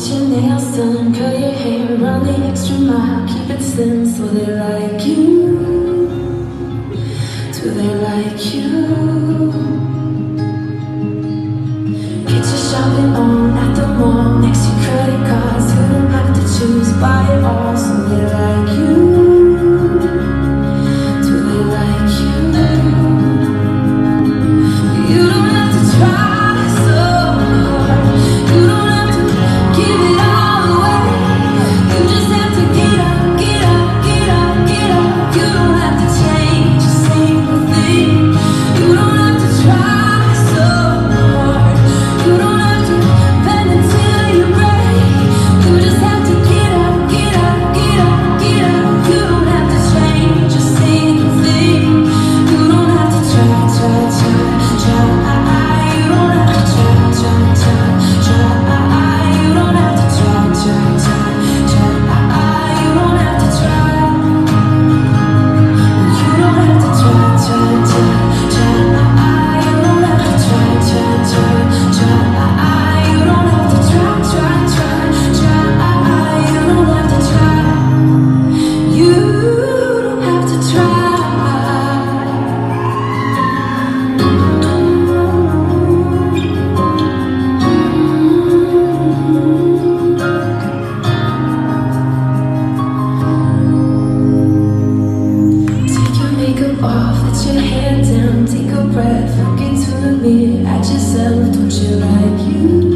Get your nails done, curl your hair, run the extra mile, keep it slim so they like you. Do they like you? Get your shopping on at the mall, next to credit card. off, let your hand down, take a breath, look into the mirror at yourself, don't you like you?